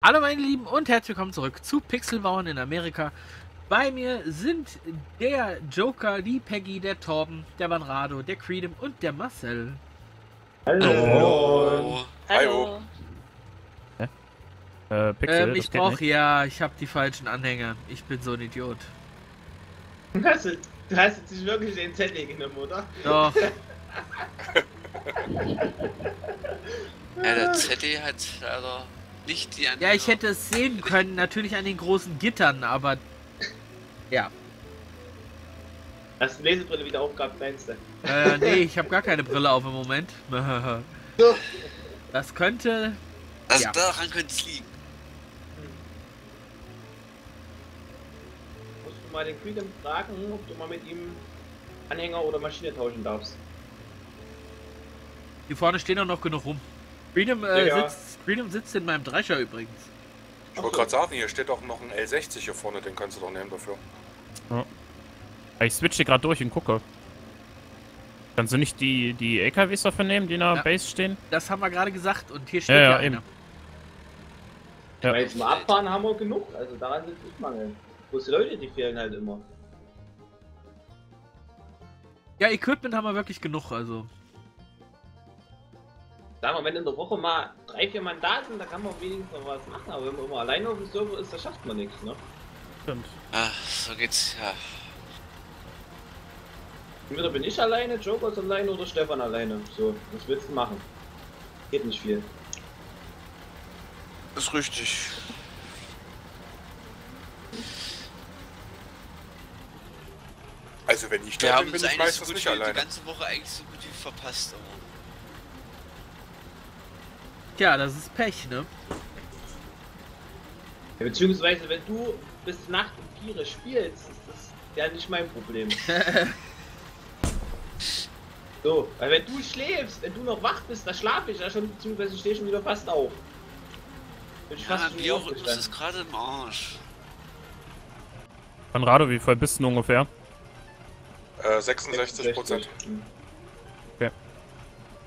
Hallo meine Lieben und herzlich willkommen zurück zu Pixelbauern in Amerika. Bei mir sind der Joker, die Peggy, der Torben, der Vanrado, der Creedem und der Marcel. Hallo. Hallo. Äh, Pixel, Ähm, ich brauche ja, ich habe die falschen Anhänger. Ich bin so ein Idiot. Hast du, du hast jetzt nicht wirklich den Zettel genommen, oder? Doch, Ja, der ZD hat leider nicht die ja, ich hätte es sehen können, natürlich an den großen Gittern, aber ja. Hast du die Lesebrille wieder aufgehabt, meinst du? Äh, nee, ich habe gar keine Brille auf im Moment. Das könnte. Also Ja. daran könnte es liegen. Musst du mal den Freedom fragen, ob du mal mit ihm Anhänger oder Maschine tauschen darfst. Hier vorne stehen auch noch genug rum. Freedom, Ja, äh, ja. Sitzt, Freedom sitzt in meinem Drescher übrigens. Ich wollte gerade sagen, hier steht auch noch ein L60 hier vorne, den kannst du doch nehmen dafür. Ich switche gerade durch und gucke. Kannst du nicht die, die LKWs dafür nehmen, die in der Ja. Base stehen? Das haben wir gerade gesagt und hier steht Ja, ja, ja, einer. eben. Ja. Weil zum Abfahren haben wir genug, also daran sind nicht Mangel. Bloß die Leute, die fehlen halt immer. Ja, Equipment haben wir wirklich genug, also. Sagen wir, wenn in der Woche mal drei, vier Mandaten, da kann man wenigstens noch was machen, aber wenn man immer alleine auf dem Server ist, da schafft man nichts, ne? Stimmt. Ah, so geht's, ja. Entweder bin ich alleine, Joker ist alleine oder Stefan alleine. So, was willst du machen? Geht nicht viel. Das ist richtig. Also wenn ich Wir da haben bin, uns bin ich eigentlich so meistens gut nicht wie die alleine. ganze Woche eigentlich so gut wie verpasst. Aber Tja, das ist Pech, ne? Ja, beziehungsweise, wenn du bis Nacht um vier spielst, ist das ja nicht mein Problem. so, weil wenn du schläfst, wenn du noch wach bist, da schlafe ich ja schon, beziehungsweise stehe schon wieder fast auf. Bin ich fast ja, schon Biorhythmus ist gerade im Arsch. Konrado, wie voll bist du ungefähr? Äh, 66 Prozent. Hm.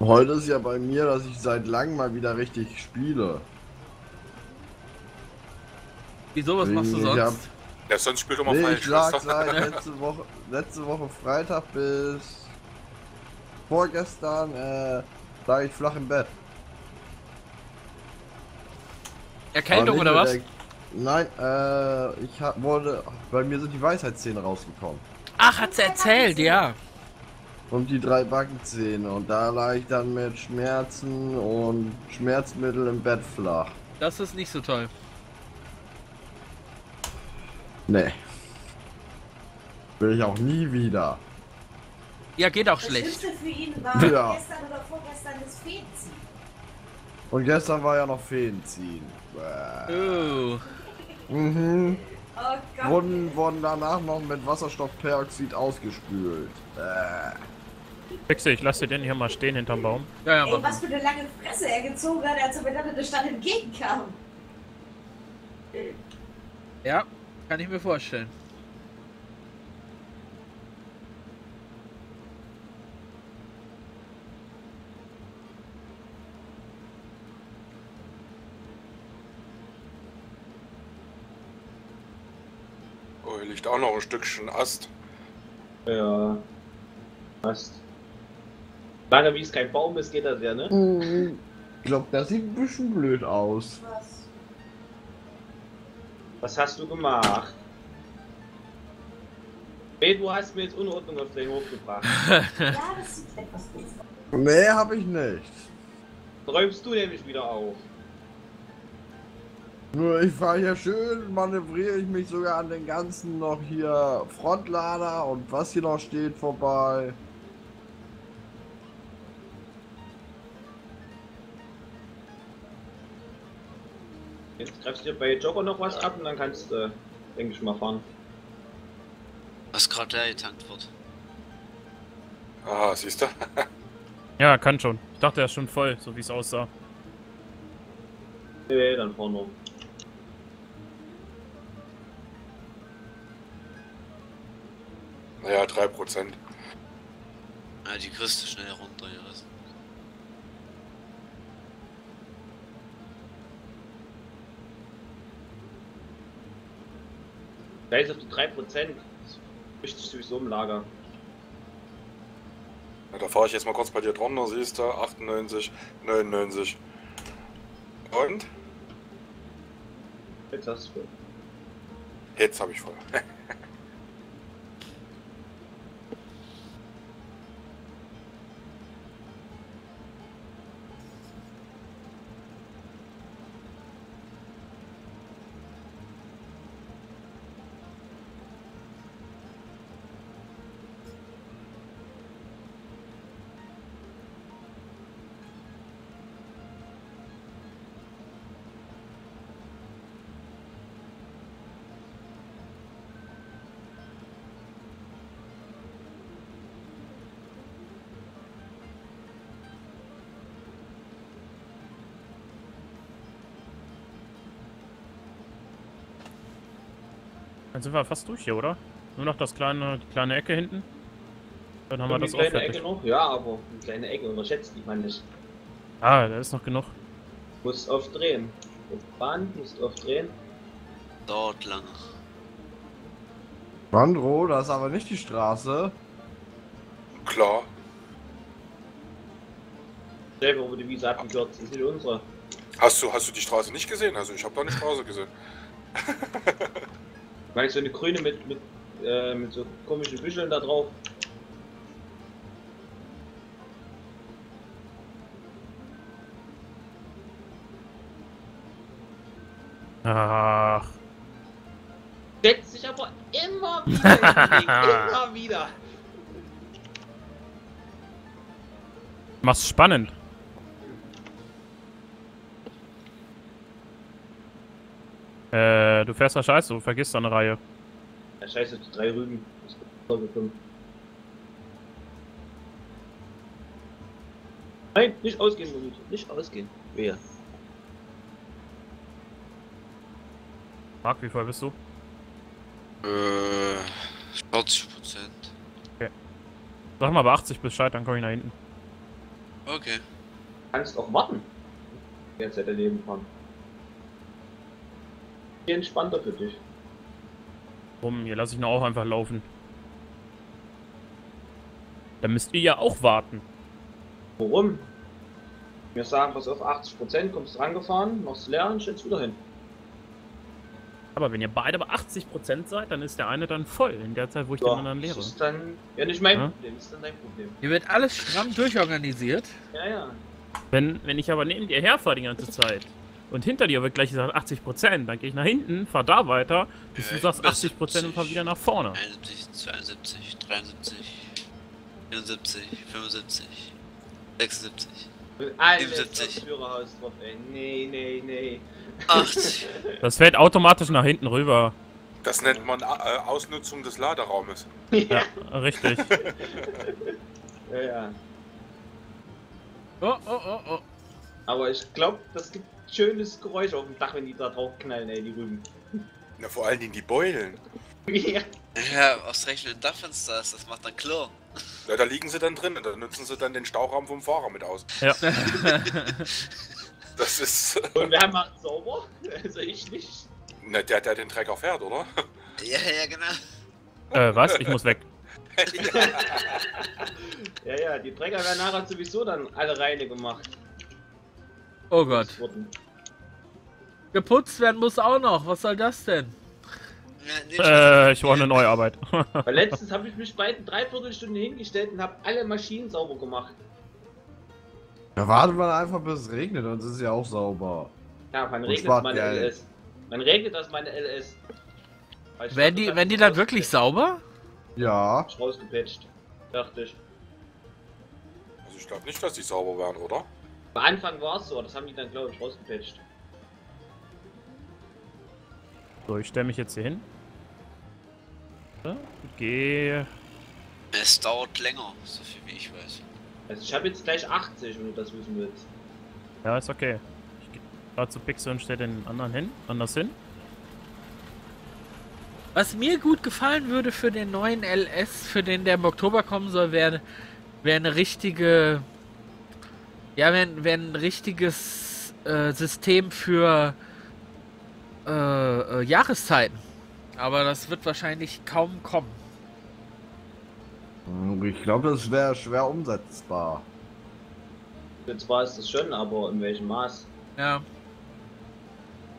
Heute ist ja bei mir, dass ich seit langem mal wieder richtig spiele. Wieso, was machst du sonst? hab- Ja, sonst spielt doch mal Nee, falsch. ich lag du? seit letzte Woche, letzte Woche Freitag bis vorgestern äh, lag ich flach im Bett. Erkältung oder was? der- Nein, äh, ich hab, wurde, bei mir sind die Weisheitszähne rausgekommen. Ach, hat sie erzählt, ja. Und die drei Backenzähne. Und da lag ich dann mit Schmerzen und Schmerzmittel im Bett flach. Das ist nicht so toll. Nee. Will ich auch nie wieder. Ja, geht auch Das schlecht. Schlimmste für ihn war Ja. gestern oder vorgestern das Feenziehen. Und gestern war ja noch Feenziehen. Bäh. Oh. Mhm. Oh Gott. Wurden, wurden danach noch mit Wasserstoffperoxid ausgespült. Bäh. Pixel, ich lasse dir den hier mal stehen hinterm Baum. Ja, ja, Ey, was für eine lange Fresse er gezogen hat, als er mir dann in der Stadt entgegenkam. Ja, kann ich mir vorstellen. Oh, hier liegt auch noch ein Stückchen Ast. Ja. Passt. Lange wie es kein Baum ist, geht das ja, ne? Mhm. Ich glaube, das sieht ein bisschen blöd aus. Was? Was hast du gemacht? Hey, du hast mir jetzt Unordnung auf den Hof gebracht. Ja, das sieht etwas doof aus. Nee, hab ich nicht. Räumst du nämlich wieder auf. Nur ich fahre hier schön, manövriere ich mich sogar an den ganzen noch hier Frontlader und was hier noch steht vorbei. Jetzt greifst du dir bei Jogger noch was ab und dann kannst du, äh, denke ich mal, fahren. Was gerade leer getankt wird. Ah, siehst du? Ja, kann schon. Ich dachte, er ist schon voll, so wie es aussah. Nee, dann fahren wir. Naja, 3%. Ja, die kriegst du schnell runtergerissen. Äh, Da ist auf die 3%. Das möchte ich sowieso im Lager. Ja, da fahre ich jetzt mal kurz bei dir drunter, siehst du, 98, 99. Und? Jetzt hast du voll. Jetzt habe ich voll. Dann sind wir fast durch hier, oder? Nur noch das kleine, die kleine Ecke hinten. Dann haben wir das die auch kleine fertig. Ecke noch? Ja, aber eine kleine Ecke unterschätzt die man nicht. Ah, da ist noch genug. Musst oft drehen. Auf Bahn, musst oft drehen. Dauert lange. Mandro, das ist aber nicht die Straße. Klar. Selber die Wiese abgekürzt. Das ist nicht unsere. Hast du, hast du die Straße nicht gesehen? Also ich habe da eine Straße gesehen. Ich meine, so eine grüne mit, mit, äh, mit so komischen Büscheln da drauf. Ach, Setzt sich aber immer wieder. Immer wieder. mach's spannend. Äh, du fährst da scheiße, du vergisst da eine Reihe. Ja, scheiße, die drei Rüben. Das ist vorgekommen. Nein, nicht ausgehen, Monito. Nicht ausgehen. Wer? Marc, wie voll bist du? Äh, 40 Prozent. Sag mal bei 80 Bescheid, dann komm ich nach hinten. Okay. Kannst auch warten. Die ganze Zeit daneben fahren. Viel entspannter für dich. Rum, hier lasse ich ihn auch einfach laufen. Dann müsst ihr ja auch warten. Warum? Wir sagen, pass auf 80%, kommst rangefahren, machst leer und stellst wieder hin. Aber wenn ihr beide bei 80% seid, dann ist der eine dann voll in der Zeit, wo ich den anderen das lehre. ist dann ja nicht mein Ja? Problem, das ist dann dein Problem. Hier wird alles stramm durchorganisiert. Ja, ja. Wenn, wenn ich aber neben dir herfahre die ganze Zeit und hinter dir wird gleich gesagt 80%, dann gehe ich nach hinten, fahr da weiter, bis Ja, du sagst bin 80% und fahr wieder nach vorne. 71, 72, 73, 74, 75, 76, Und alles 77. aufs Führerhaus drauf, ey. Nee, nee, nee. 80. Das fällt automatisch nach hinten rüber. Das nennt man äh, Ausnutzung des Laderaumes. Ja, richtig. Ja, ja. Oh, oh, oh, oh. Aber ich glaube, das gibt schönes Geräusch auf dem Dach, wenn die da drauf knallen, ey, die Rüben. Na, vor allen Dingen die Beulen. ja. Ja, ausgerechnet ein Dachfenster ist, das macht dann Klirr. Ja, da liegen sie dann drin und da nutzen sie dann den Stauraum vom Fahrer mit aus. Ja. Das ist. Und wer macht sauber? Also ich nicht. Na, der, der den Trecker fährt, oder? Ja, ja, genau. äh, was? Ich muss weg. Ja, ja, die Träger werden nachher sowieso dann alle reine gemacht. Oh Gott. Wurden. Geputzt werden muss auch noch. Was soll das denn? Ja, nee, Äh, ich brauche eine neue Arbeit. Weil letztens habe ich mich bei dreiviertel Stunde hingestellt und habe alle Maschinen sauber gemacht. Da wartet man einfach bis es regnet, dann ist es ja auch sauber. Ja, man Und spart meine Geld. LS. Man regelt das meine LS. Ich Werden die, werden die dann wirklich sauber? Ja. rausgepatcht. Rausgepatcht. Dachte ich. Also ich glaube nicht, dass die sauber werden, oder? Am Anfang war es so, das haben die dann glaube ich rausgepatcht. So, ich stelle mich jetzt hier hin. Geh. Es dauert länger, so viel wie ich weiß. Also ich habe jetzt gleich 80, wenn du das wissen willst. Ja, ist okay. Ich gehe gerade zu Pixel und stelle den anderen hin. Anders hin. Was mir gut gefallen würde für den neuen LS, für den der im Oktober kommen soll, wäre wär eine richtige. Ja, wäre wär ein richtiges äh, System für äh, äh, Jahreszeiten. Aber das wird wahrscheinlich kaum kommen. Ich glaube, das wäre schwer umsetzbar. Jetzt war es das schon, aber in welchem Maß? Ja.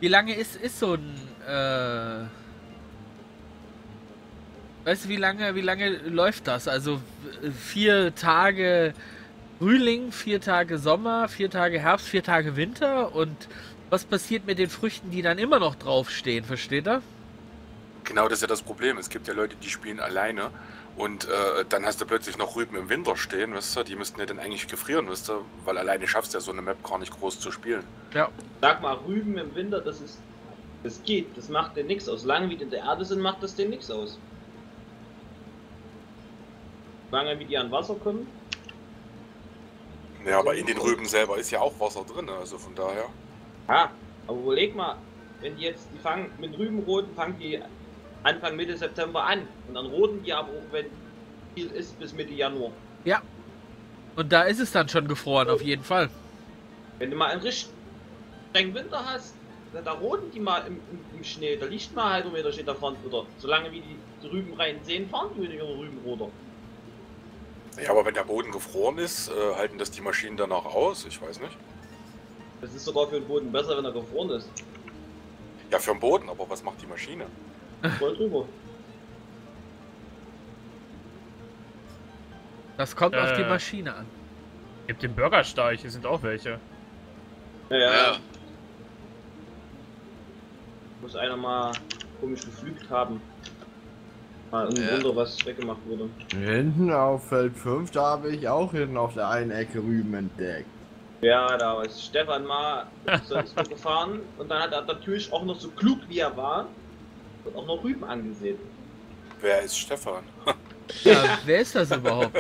Wie lange ist, ist so ein. Äh, weißt du, wie lange, wie lange läuft das? Also äh, vier Tage Frühling, vier Tage Sommer, vier Tage Herbst, vier Tage Winter und was passiert mit den Früchten, die dann immer noch draufstehen, versteht ihr? Genau, das ist ja das Problem. Es gibt ja Leute, die spielen alleine und äh, dann hast du plötzlich noch Rüben im Winter stehen, weißt du, die müssten ja dann eigentlich gefrieren, weißt du, weil alleine schaffst du ja so eine Map gar nicht groß zu spielen. Ja. Sag mal, Rüben im Winter, das ist. Das geht, das macht dir nichts aus. Solange wie die in der Erde sind, macht das dir nichts aus. Solange wie die an Wasser kommen. Ja, aber in den Rüben selber ist ja auch Wasser drin, also von daher. Ja, aber überleg mal, wenn die jetzt, die fangen mit Rübenroten, fangen die Anfang Mitte September an. Und dann roten die aber auch, wenn viel ist, bis Mitte Januar. Und da ist es dann schon gefroren, auf jeden Fall. Wenn du mal einen richtig strengen Winter hast, dann da roten die mal im, im, im Schnee. Da liegt mal halber Meter steht da vorne wieder. Solange wie die, Rüben rein sehen, fahren die wieder ihre Rüben runter. Ja, aber wenn der Boden gefroren ist, äh, halten das die Maschinen danach aus? Ich weiß nicht. Das ist sogar für den Boden besser, wenn er gefroren ist. Ja, für den Boden, aber was macht die Maschine? Voll drüber. Das kommt auf die Äh. Maschine an. Gibt den Bürgersteig, hier sind auch welche. Ja, ja. Ja. Muss einer mal komisch geflügt haben. Mal ein Ja. Wunder, was weggemacht wurde. Hinten auf Feld 5, da habe ich auch hinten auf der einen Ecke Rüben entdeckt. Ja, da ist Stefan mal sonst gefahren und dann hat er natürlich auch noch so klug wie er war und auch noch Rüben angesehen. Wer ist Stefan? Ja, wer ist das überhaupt?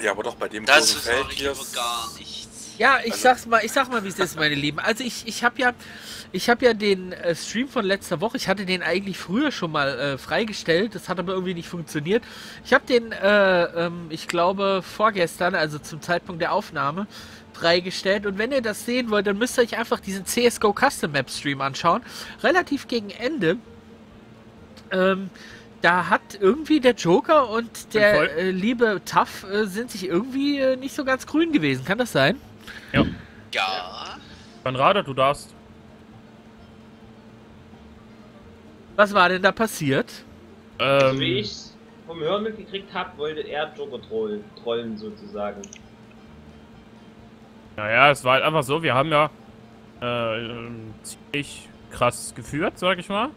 Ja, aber doch bei dem Das großen ist Feld hier. gar nichts. Ja, ich Also- sag's mal, ich sag mal, wie es ist, meine Lieben. Also ich, ich habe ja, ich habe ja den äh, Stream von letzter Woche. Ich hatte den eigentlich früher schon mal äh, freigestellt. Das hat aber irgendwie nicht funktioniert. Ich habe den, äh, ähm, ich glaube vorgestern, also zum Zeitpunkt der Aufnahme, freigestellt. Und wenn ihr das sehen wollt, dann müsst ihr euch einfach diesen CS:GO Custom Map Stream anschauen. Relativ gegen Ende. Ähm, da hat irgendwie der Joker und der äh, liebe Tuff äh, sind sich irgendwie äh, nicht so ganz grün gewesen. Kann das sein? Ja. Konrado, du darfst. Was war denn da passiert? Also Ähm, wie ich vom Hören mitgekriegt habe, wollte er Joker trollen, trollen sozusagen. Naja, es war halt einfach so, wir haben ja äh, ähm, ziemlich krass geführt, sag ich mal.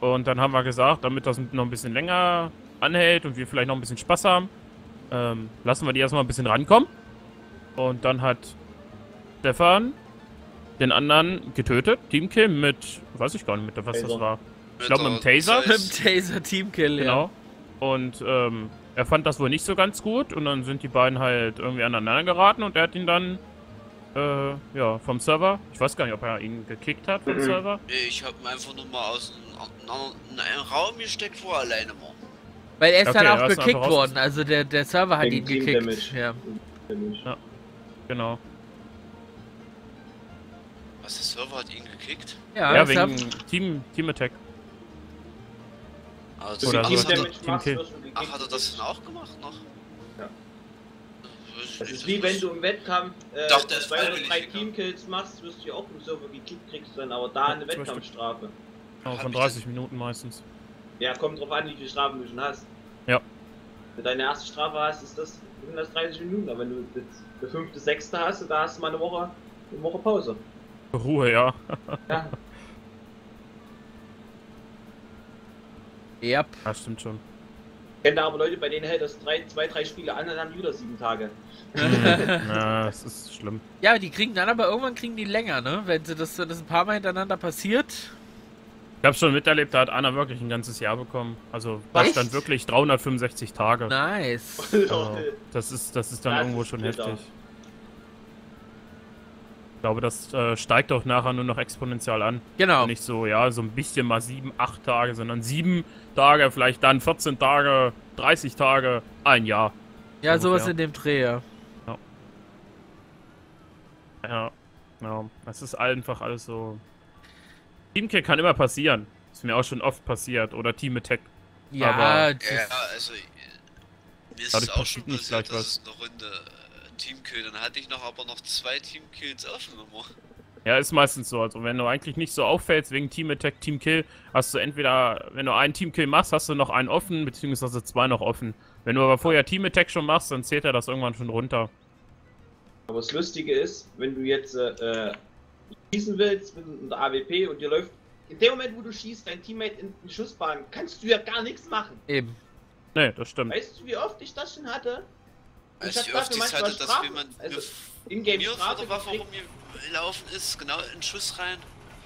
Und dann haben wir gesagt, damit das noch ein bisschen länger anhält und wir vielleicht noch ein bisschen Spaß haben, ähm, lassen wir die erstmal ein bisschen rankommen. Und dann hat Stefan den anderen getötet, Teamkill mit, weiß ich gar nicht, mit was das Taser. war. Ich glaub, mit dem Taser? Mit dem Taser Teamkill, Genau. Und ähm, er fand das wohl nicht so ganz gut und dann sind die beiden halt irgendwie aneinander geraten und er hat ihn dann äh, ja, vom Server, ich weiß gar nicht, ob er ihn gekickt hat vom Mhm. Server. Nee, ich hab ihn einfach nur mal aus einem, Raum gesteckt, wo er alleine war. Weil er ist Okay, dann auch ist gekickt worden. Also der, der Server hat ihn Team gekickt. Damage. Ja. Ja. Genau. Was, der Server hat ihn gekickt? Ja, Ja, wegen Team, Team Attack. Also, Oder ach, so. hat er, Damage gekickt. ach, hat er das dann auch gemacht noch? Ja. Das ist wie wenn du im Wettkampf äh, Doch, der ist zwei oder drei. Teamkills machst, wirst du ja auch im Server gekickt, kriegst du dann aber da eine. Wettkampfstrafe. Hab von ich 30 Minuten meistens. Ja, kommt drauf an, wie viele Strafen du schon hast. Ja. Wenn du deine erste Strafe hast, ist das, sind das 30 Minuten. Aber wenn du jetzt eine fünfte, sechste hast, da hast du mal eine Woche, eine Woche Pause. Ruhe, ja. Ja. Yep. Ja, stimmt schon. Ich kenne da aber Leute, bei denen hält das drei, zwei, drei Spiele an, dann haben die wieder sieben Tage. ja, es ist schlimm. Ja, die kriegen dann aber irgendwann kriegen die länger, ne? Wenn sie das, wenn das ein paar Mal hintereinander passiert. Ich habe schon miterlebt, da hat Anna wirklich ein ganzes Jahr bekommen. Also da stand wirklich 365 Tage. Nice. Also, das ist, das ist dann Das irgendwo ist schon heftig. Ich glaube, das äh, steigt auch nachher nur noch exponentiell an. Genau. Nicht so, ja, so ein bisschen mal sieben, acht Tage, sondern sieben Tage, vielleicht dann 14 Tage, 30 Tage, ein Jahr. Ja, sowas ungefähr. in dem Dreh, ja. Ja. Ja, das ist einfach alles so. Teamkill kann immer passieren. Ist mir auch schon oft passiert. Oder Team Attack. Ja, Aber- Ja, also mir ist es auch schon passiert nicht passiert, gleich dass es eine Runde äh, Teamkill, dann hatte ich noch aber noch zwei Teamkills offen immer. Ja, ist meistens so. Also wenn du eigentlich nicht so auffällst wegen Team Attack, Team Kill, hast du entweder, wenn du einen Team Kill machst, hast du noch einen offen, beziehungsweise zwei noch offen. Wenn du aber vorher Team Attack schon machst, dann zählt er das irgendwann schon runter. Aber das Lustige ist, wenn du jetzt äh, schießen willst mit der AWP und dir läuft. In dem Moment, wo du schießt, dein Teammate in den Schussbahn, kannst du ja gar nichts machen. eben. Nee, das stimmt. Weißt du, wie oft ich das schon hatte? Dafür ich es manchmal hatte, dass jemand also mir, vor der Waffe rumgelaufen ist, genau in Schuss rein?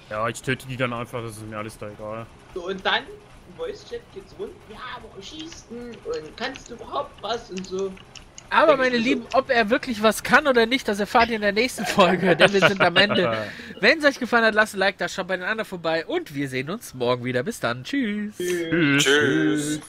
Ja, ich töte die dann einfach, das ist mir alles da egal. So, und dann im Voice-Chat geht's rund. Ja, warum schießt? Und kannst du überhaupt was? Und so. Aber ich meine. Lieben, ob er wirklich was kann oder nicht, das erfahrt ihr in der nächsten Folge, denn wir sind am Ende. Wenn es euch gefallen hat, lasst ein Like da, schaut bei den anderen vorbei und wir sehen uns morgen wieder. Bis dann. Tschüss. Tschüss. Tschüss.